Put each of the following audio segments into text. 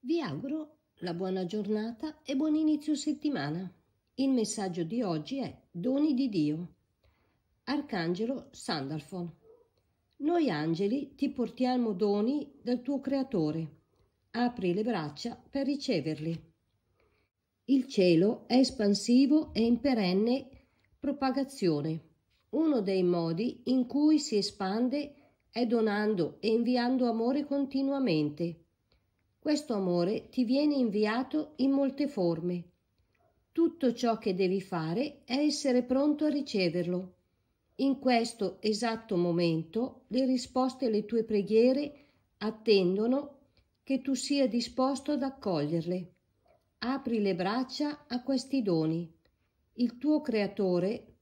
Vi auguro la buona giornata e buon inizio settimana. Il messaggio di oggi è Doni di Dio. Arcangelo Sandalfon. Noi angeli ti portiamo doni dal tuo creatore. Apri le braccia per riceverli. Il cielo è espansivo e in perenne propagazione. Uno dei modi in cui si espande è donando e inviando amore continuamente. Questo amore ti viene inviato in molte forme. Tutto ciò che devi fare è essere pronto a riceverlo. In questo esatto momento le risposte alle tue preghiere attendono che tu sia disposto ad accoglierle. Apri le braccia a questi doni. Il tuo creatore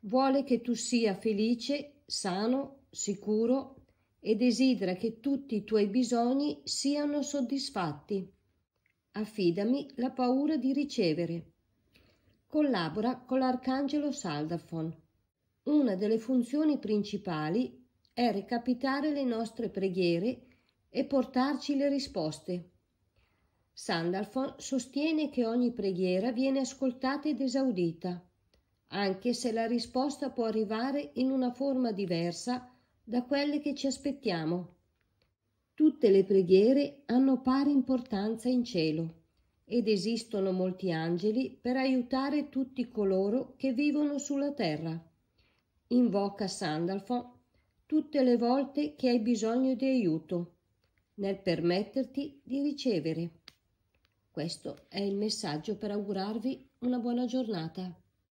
vuole che tu sia felice, sano, sicuro e desidera che tutti i tuoi bisogni siano soddisfatti. Affidami la paura di ricevere. Collabora con l'Arcangelo Saldafon. Una delle funzioni principali è recapitare le nostre preghiere e portarci le risposte. Sandalfon sostiene che ogni preghiera viene ascoltata ed esaudita, anche se la risposta può arrivare in una forma diversa da quelle che ci aspettiamo. Tutte le preghiere hanno pari importanza in cielo ed esistono molti angeli per aiutare tutti coloro che vivono sulla terra. Invoca Sandalfon tutte le volte che hai bisogno di aiuto, nel permetterti di ricevere. Questo è il messaggio per augurarvi una buona giornata.